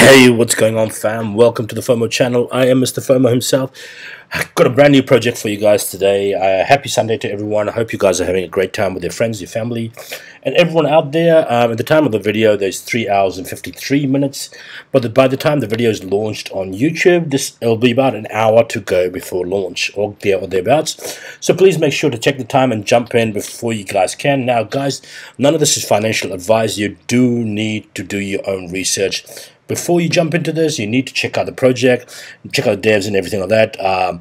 Hey, what's going on, fam? Welcome to the FOMO channel. I am Mr. FOMO himself. I've got a brand new project for you guys today. Uh, happy Sunday to everyone. I hope you guys are having a great time with your friends, your family, and everyone out there. Um, at the time of the video, there's 3 hours and 53 minutes. But the, by the time the video is launched on YouTube, this it'll be about an hour to go before launch or there or thereabouts. So please make sure to check the time and jump in before you guys can. Now, guys, none of this is financial advice. You do need to do your own research before you jump into this, you need to check out the project, check out devs and everything like that. Um,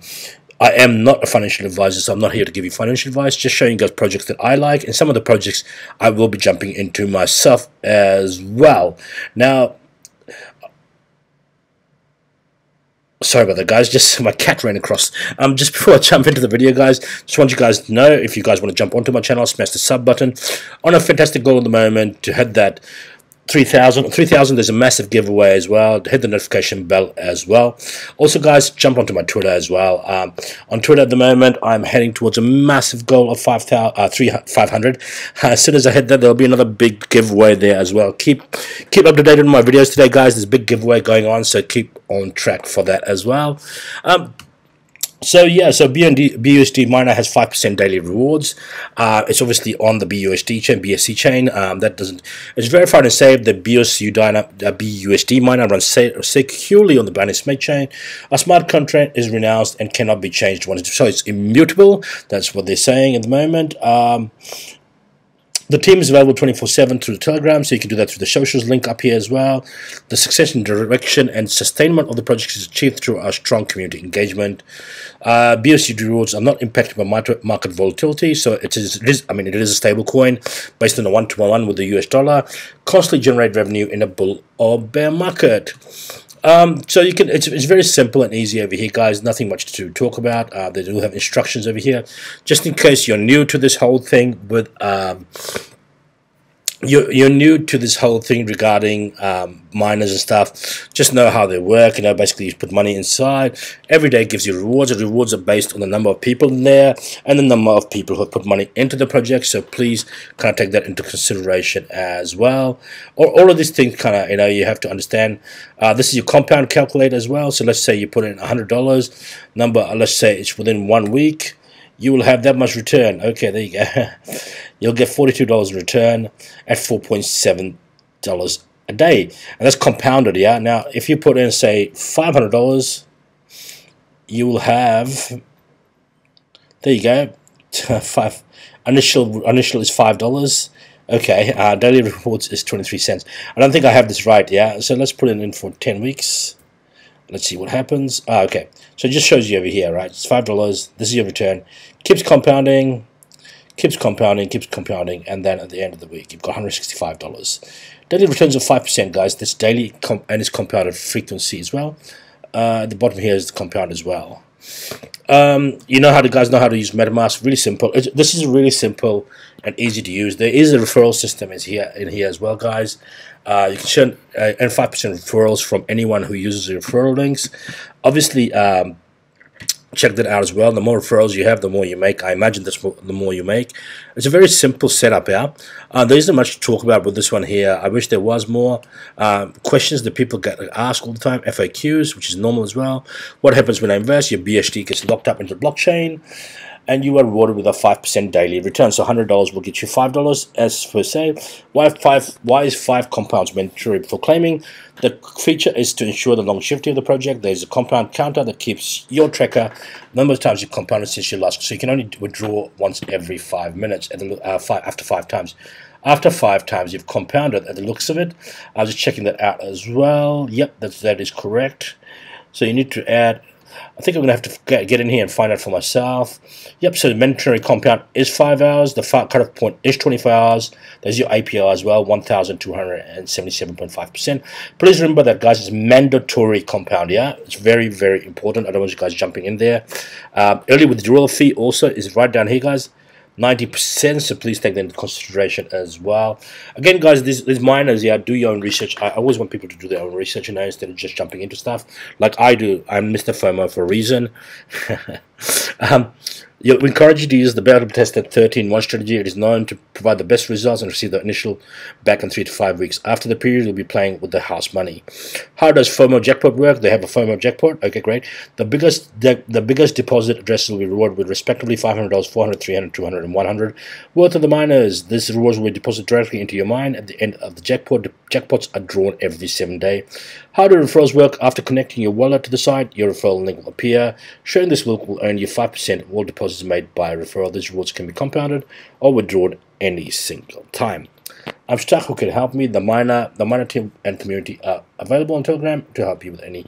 I am not a financial advisor, so I'm not here to give you financial advice, just showing you guys projects that I like, and some of the projects I will be jumping into myself as well. Now, sorry about that guys just my cat ran across um just before i jump into the video guys just want you guys to know if you guys want to jump onto my channel smash the sub button on a fantastic goal at the moment to hit that 3000 3000 there's a massive giveaway as well. Hit the notification bell as well. Also guys jump onto my twitter as well. Um, on twitter at the moment i'm heading towards a massive goal of 5000 uh, 500 as soon as i hit that there'll be another big giveaway there as well. Keep keep up to date on my videos today guys. There's a big giveaway going on so keep on track for that as well. Um, so yeah, so BND, BUSD miner has five percent daily rewards. Uh, it's obviously on the BUSD chain, BSC chain. Um, that doesn't. It's verified and saved. The BUSD uh, BUSD miner runs securely on the Binance Smart chain. A smart contract is renounced and cannot be changed once. So it's immutable. That's what they're saying at the moment. Um, the team is available 24-7 through the Telegram, so you can do that through the socials link up here as well. The success and direction and sustainment of the project is achieved through our strong community engagement. Uh, BSC rewards are not impacted by market volatility, so it is, it is I mean, it is a stable coin based on a one-to-one with the US dollar, constantly generate revenue in a bull or bear market. Um, so you can it's, it's very simple and easy over here guys. Nothing much to talk about. Uh, they do have instructions over here. Just in case you're new to this whole thing with um, you're, you're new to this whole thing regarding um, miners and stuff, just know how they work. You know, basically you put money inside. Every day gives you rewards. The rewards are based on the number of people in there and the number of people who have put money into the project. So please kind of take that into consideration as well. Or all of these things kind of, you know, you have to understand. Uh, this is your compound calculator as well. So let's say you put in $100 number, uh, let's say it's within one week you will have that much return. Okay, there you go. You'll get $42 return at $4.7 a day. And that's compounded, yeah? Now, if you put in, say, $500, you will have, there you go, five, initial, initial is $5. Okay, uh, daily rewards is 23 cents. I don't think I have this right, yeah? So let's put it in for 10 weeks. Let's see what happens. Ah, okay, so it just shows you over here, right? It's $5. This is your return. Keeps compounding, keeps compounding, keeps compounding, and then at the end of the week, you've got $165. Daily returns of 5%, guys. This daily, and it's compounded frequency as well. Uh, the bottom here is the compound as well. Um, you know how the guys know how to use MetaMask. Really simple. This is really simple and easy to use. There is a referral system is here in here as well, guys. Uh, you can share uh, and five percent referrals from anyone who uses referral links. Obviously, um, check that out as well. The more referrals you have, the more you make. I imagine that's the more you make. It's a very simple setup here. Uh, there isn't much to talk about with this one here. I wish there was more uh, questions that people get asked all the time. FAQs, which is normal as well. What happens when I invest? Your BSD gets locked up into blockchain and you are rewarded with a 5% daily return. So $100 will get you $5 as per se. Why, five, why is 5 compounds mandatory for claiming? The feature is to ensure the longevity of the project. There's a compound counter that keeps your tracker number of times you compounded since you last. So you can only withdraw once every 5 minutes the, uh, five, after 5 times. After 5 times you've compounded at the looks of it. I was just checking that out as well. Yep, that, that is correct. So you need to add I think I'm going to have to get in here and find out for myself. Yep, so the mandatory compound is 5 hours. The cutoff point is 24 hours. There's your APR as well, 1,277.5%. Please remember that, guys, it's mandatory compound, yeah? It's very, very important. I don't want you guys jumping in there. Um, early withdrawal fee also is right down here, guys. 90%, so please take that into consideration as well. Again, guys, these, these miners, yeah, do your own research. I always want people to do their own research, you know, instead of just jumping into stuff like I do. I'm Mr. FOMO for a reason. um, we encourage you to use the beta tested 13-1 strategy. It is known to provide the best results and receive the initial back in 3 to 5 weeks. After the period, you'll be playing with the house money. How does FOMO jackpot work? They have a FOMO jackpot. Okay, great. The biggest the, the biggest deposit addresses will be rewarded with respectively $500, $400, $300, $200, and $100 worth of the miners. This rewards will be deposited directly into your mine at the end of the jackpot. The jackpots are drawn every 7 day. How do referrals work? After connecting your wallet to the site, your referral link will appear. Sharing this link will earn you 5% of all deposits made by referral. These rewards can be compounded or withdrawn any single time. I'm who can help me. The miner, the miner team and community are available on Telegram to help you with any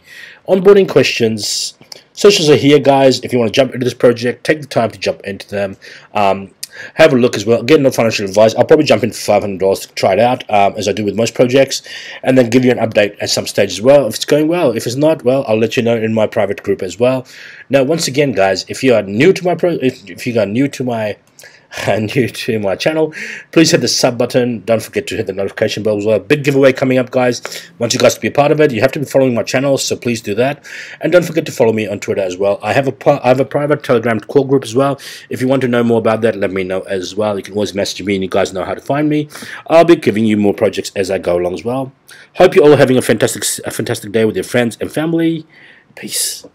onboarding questions. Socials are here, guys. If you want to jump into this project, take the time to jump into them. Um, have a look as well. Get no financial advice. I'll probably jump in for five hundred dollars to try it out, um, as I do with most projects, and then give you an update at some stage as well. If it's going well, if it's not, well, I'll let you know in my private group as well. Now, once again, guys, if you are new to my pro, if, if you are new to my new to my channel, please hit the sub button. Don't forget to hit the notification bell as well. Big giveaway coming up, guys. Want you guys to be a part of it. You have to be following my channel, so please do that. And don't forget to follow me on Twitter as well. I have a I have a private Telegram call group as well. If you want to know more about that, let me know as well. You can always message me, and you guys know how to find me. I'll be giving you more projects as I go along as well. Hope you're all having a fantastic a fantastic day with your friends and family. Peace.